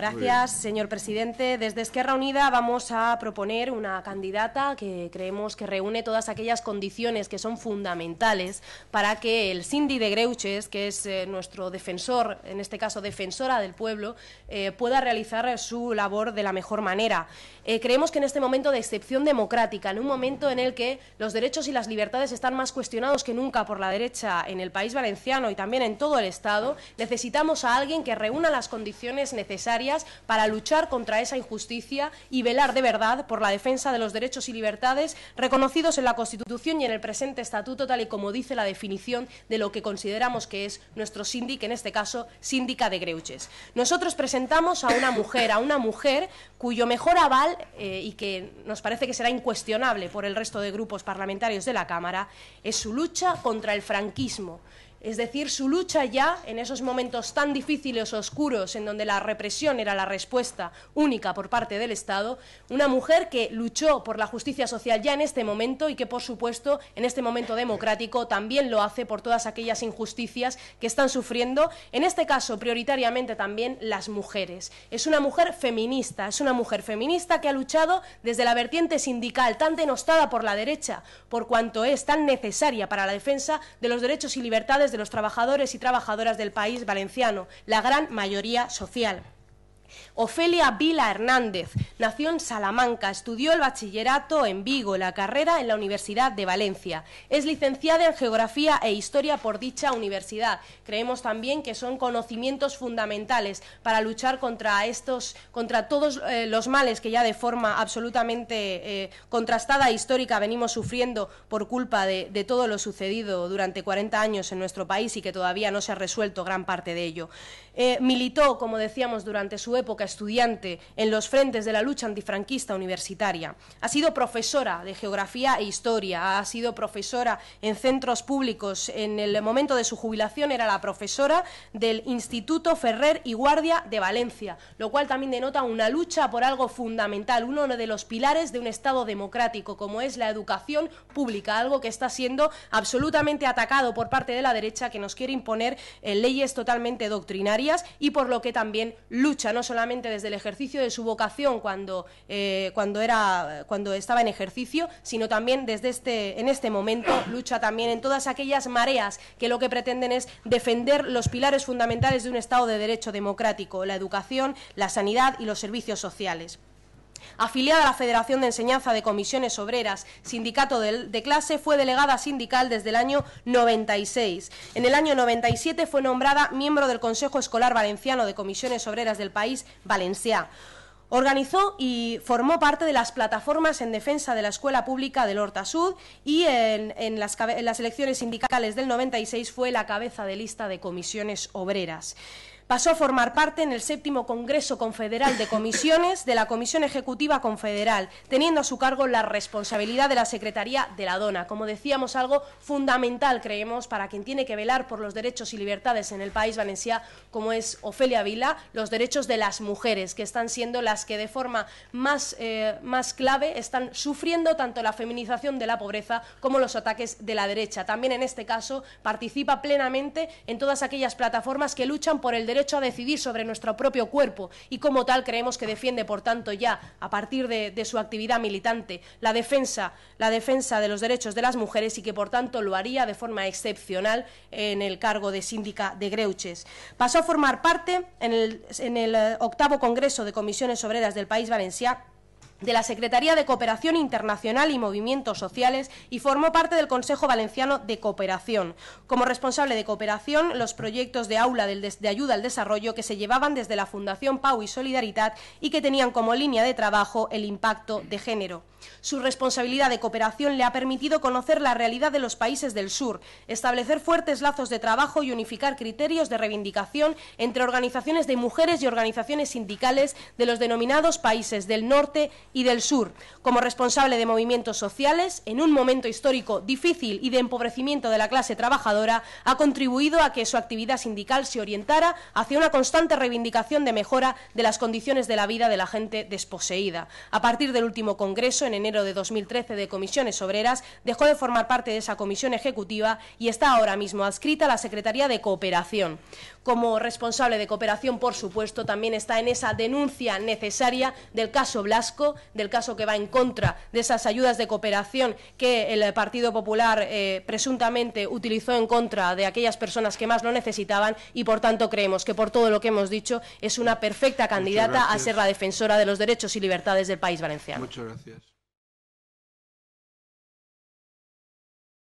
gracias, señor presidente. Desde Esquerra Unida vamos a proponer una candidata que creemos que reúne todas aquellas condiciones que son fundamentales para que el Cindy de Greuches, que es eh, nuestro defensor, en este caso defensora del pueblo, eh, pueda realizar su labor de la mejor manera. Eh, creemos que en este momento de excepción democrática, en un momento en el que los derechos y las libertades están más cuestionados que nunca por la derecha en el país valenciano y también en todo el Estado, necesitamos a alguien que reúna las condiciones necesarias para luchar contra esa injusticia y velar de verdad por la defensa de los derechos y libertades reconocidos en la Constitución y en el presente Estatuto, tal y como dice la definición de lo que consideramos que es nuestro síndic, en este caso, síndica de Greuches. Nosotros presentamos a una mujer, a una mujer cuyo mejor aval, eh, y que nos parece que será incuestionable por el resto de grupos parlamentarios de la Cámara, es su lucha contra el franquismo es decir, su lucha ya en esos momentos tan difíciles, oscuros, en donde la represión era la respuesta única por parte del Estado, una mujer que luchó por la justicia social ya en este momento y que, por supuesto, en este momento democrático también lo hace por todas aquellas injusticias que están sufriendo, en este caso prioritariamente también las mujeres. Es una mujer feminista, es una mujer feminista que ha luchado desde la vertiente sindical tan denostada por la derecha, por cuanto es tan necesaria para la defensa de los derechos y libertades de los trabajadores y trabajadoras del país valenciano, la gran mayoría social. Ofelia Vila Hernández nació en Salamanca, estudió el bachillerato en Vigo la carrera en la Universidad de Valencia. Es licenciada en Geografía e Historia por dicha universidad. Creemos también que son conocimientos fundamentales para luchar contra estos, contra todos eh, los males que ya de forma absolutamente eh, contrastada e histórica venimos sufriendo por culpa de, de todo lo sucedido durante 40 años en nuestro país y que todavía no se ha resuelto gran parte de ello. Eh, militó, como decíamos, durante su época estudiante en los frentes de la lucha antifranquista universitaria. Ha sido profesora de geografía e historia, ha sido profesora en centros públicos. En el momento de su jubilación era la profesora del Instituto Ferrer y Guardia de Valencia, lo cual también denota una lucha por algo fundamental, uno de los pilares de un Estado democrático, como es la educación pública, algo que está siendo absolutamente atacado por parte de la derecha que nos quiere imponer eh, leyes totalmente doctrinarias y por lo que también lucha, no solamente desde el ejercicio de su vocación cuando, eh, cuando, era, cuando estaba en ejercicio, sino también desde este, en este momento lucha también en todas aquellas mareas que lo que pretenden es defender los pilares fundamentales de un Estado de Derecho democrático, la educación, la sanidad y los servicios sociales. Afiliada a la Federación de Enseñanza de Comisiones Obreras, sindicato de, clase, fue delegada sindical desde el año 96. En el año 97 fue nombrada miembro del Consejo Escolar Valenciano de Comisiones Obreras del país, Valencia. Organizó y formó parte de las plataformas en defensa de la escuela pública del Horta Sud y en, las, en las elecciones sindicales del 96 fue la cabeza de lista de comisiones obreras. Pasó a formar parte en el séptimo Congreso Confederal de Comisiones de la Comisión Ejecutiva Confederal, teniendo a su cargo la responsabilidad de la Secretaría de la Dona. Como decíamos, algo fundamental, creemos, para quien tiene que velar por los derechos y libertades en el país valenciano, como es Ofelia Vila, los derechos de las mujeres, que están siendo las que de forma más, eh, más clave están sufriendo tanto la feminización de la pobreza como los ataques de la derecha. También en este caso participa plenamente en todas aquellas plataformas que luchan por el derecho derecho a decidir sobre nuestro propio cuerpo y como tal creemos que defiende, por tanto, ya a partir de, su actividad militante la defensa, la defensa de los derechos de las mujeres y que por tanto lo haría de forma excepcional en el cargo de síndica de Greuches. Pasó a formar parte en el, en el eh, octavo Congreso de Comisiones Obreras del País Valenciano de la Secretaría de Cooperación Internacional y Movimientos Sociales y formó parte del Consejo Valenciano de Cooperación. Como responsable de cooperación, los proyectos de aula de ayuda al desarrollo que se llevaban desde la Fundación Pau y Solidaridad y que tenían como línea de trabajo el impacto de género. Su responsabilidad de cooperación le ha permitido conocer la realidad de los países del sur, establecer fuertes lazos de trabajo y unificar criterios de reivindicación entre organizaciones de mujeres y organizaciones sindicales de los denominados países del norte y del sur. Como responsable de movimientos sociales, en un momento histórico difícil y de empobrecimiento de la clase trabajadora, ha contribuido a que su actividad sindical se orientara hacia una constante reivindicación de mejora de las condiciones de la vida de la gente desposeída. A partir del último Congreso, en enero de 2013, de Comisiones Obreras, dejó de formar parte de esa comisión ejecutiva y está ahora mismo adscrita a la Secretaría de Cooperación. como responsable de cooperación, por supuesto, también está en esa denuncia necesaria del caso Blasco, del caso que va en contra de esas ayudas de cooperación que el Partido Popular eh, presuntamente utilizó en contra de aquellas personas que más lo necesitaban y, por tanto, creemos que por todo lo que hemos dicho es una perfecta candidata a ser la defensora de los derechos y libertades del país valenciano. Muchas gracias.